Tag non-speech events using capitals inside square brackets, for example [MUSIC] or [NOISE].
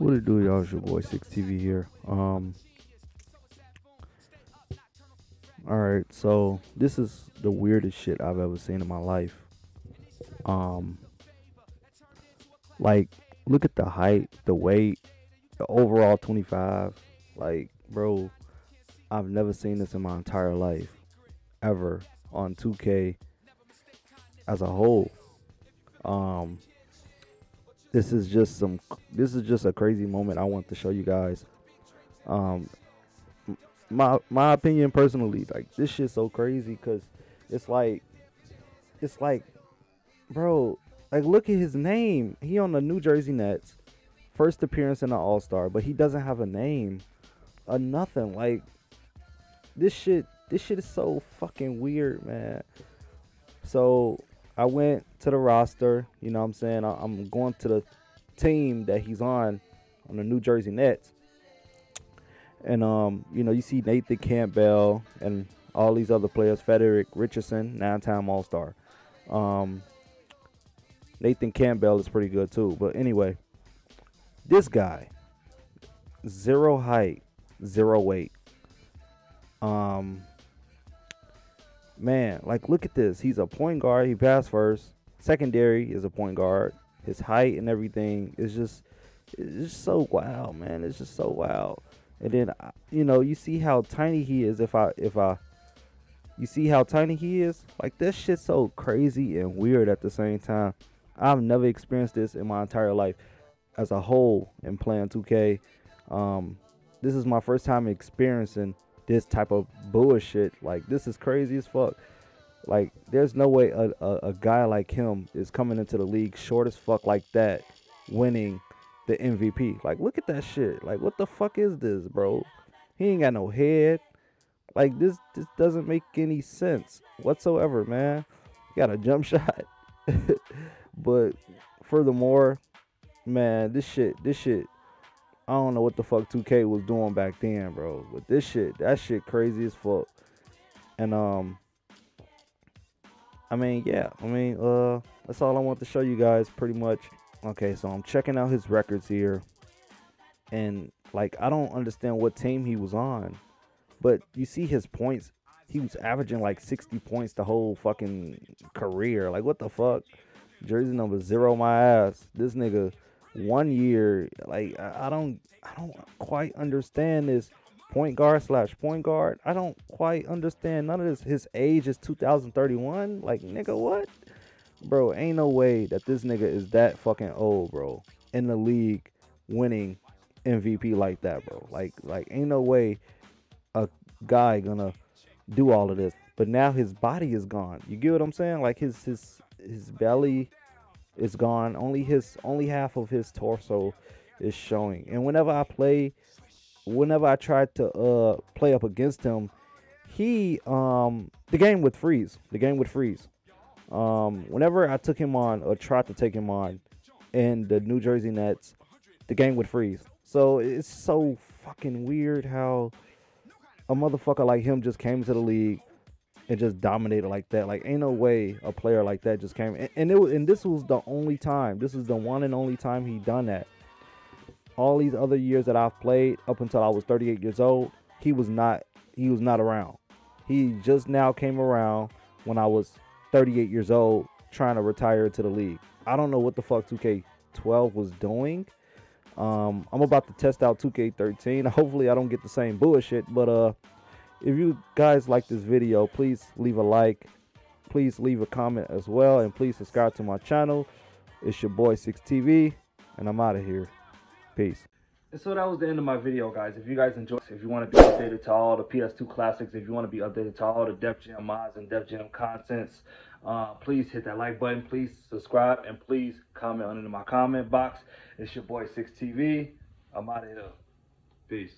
What it do, y'all? It's your boy Six TV here. Um. All right, so this is the weirdest shit I've ever seen in my life. Um. Like, look at the height, the weight, the overall 25. Like, bro, I've never seen this in my entire life, ever on 2K as a whole. Um this is just some this is just a crazy moment I want to show you guys. Um my my opinion personally, like this shit's so crazy cuz it's like it's like bro, like look at his name. He on the New Jersey Nets. First appearance in the All-Star, but he doesn't have a name. A nothing. Like this shit this shit is so fucking weird, man. So I went to the roster. You know what I'm saying? I, am going to the team that he's on, on the New Jersey Nets. And, um, you know, you see Nathan Campbell and all these other players. Frederick Richardson, nine-time All-Star. Um, Nathan Campbell is pretty good, too. But anyway, this guy, zero height, zero weight. Um, man, like look at this. He's a point guard. He passed first. Secondary is a point guard. His height and everything is just it's just so wild, man. It's just so wild. And then you know you see how tiny he is. If I if I you see how tiny he is. Like this shit's so crazy and weird at the same time. I've never experienced this in my entire life as a whole in playing 2K. Um, this is my first time experiencing this type of bullshit. Like this is crazy as fuck. Like there's no way a, a, a, guy like him is coming into the league short as fuck like that, winning the MVP. Like look at that shit. Like what the fuck is this, bro? He ain't got no head. Like this this doesn't make any sense whatsoever, man. He got a jump [LAUGHS] shot. [LAUGHS] but furthermore, man, this shit, this shit I don't know what the fuck 2K was doing back then, bro. But this shit, that shit crazy as fuck. And um I mean, yeah. I mean, uh that's all I want to show you guys pretty much. Okay, so I'm checking out his records here. And like I don't understand what team he was on. But you see his points. He was averaging like 60 points the whole fucking career. Like what the fuck? Jersey number 0 my ass. This nigga one year. Like I don't I don't quite understand this point guard slash point guard. I don't quite understand none of this. His age is 2031. Like nigga, what? Bro, ain't no way that this nigga is that fucking old, bro. In the league, winning MVP like that, bro. Like like ain't no way a guy gonna do all of this. But now his body is gone. You get what I'm saying? Like his his his belly is gone. Only his only half of his torso is showing. And whenever I play, whenever I try to uh play up against him, he um the game would freeze. The game would freeze. Um, whenever I took him on or tried to take him on in the New Jersey Nets, the game would freeze. So it's so fucking weird how a motherfucker like him just came to the league, and just dominated like that. Like ain't no way a player like that just came. And, and it was, and this was the only time. This is the one and only time he done that. All these other years that I've played up until I was 38 years old, he was not he was not around. He just now came around when I was 38 years old trying to retire to the league. I don't know what the fuck 2K12 was doing. Um, I'm about to test out 2K13. [LAUGHS] Hopefully I don't get the same bullshit, but uh if you guys like this video, please leave a like. Please leave a comment as well. And please subscribe to my channel. It's your boy 6TV. And I'm out of here. Peace. And so that was the end of my video, guys. If you guys enjoyed, if you want to be updated to all the PS2 classics, if you want to be updated to all the Def Jam mods and Def Jam contents, uh, please hit that like button. Please subscribe and please comment under my comment box. It's your boy 6TV. I'm out of here. Peace.